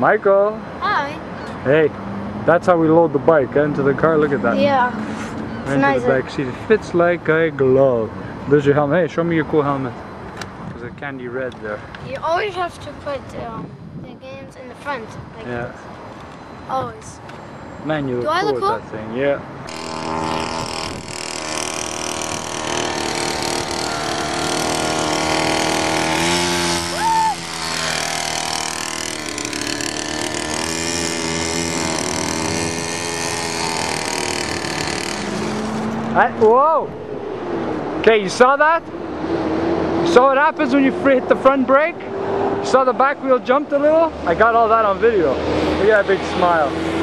Michael. Hi. Hey, that's how we load the bike into the car. Look at that. Yeah. into nice, the back seat. It fits like a glove. There's your helmet. Hey, show me your cool helmet. There's a candy red there. You always have to put um, the games in the front. Like Yeah. this. Always. Man, you look Do I cool look with that thing. Yeah. I- whoa! Okay, you saw that? You saw what happens when you hit the front brake? You saw the back wheel jumped a little? I got all that on video. Look at that big smile.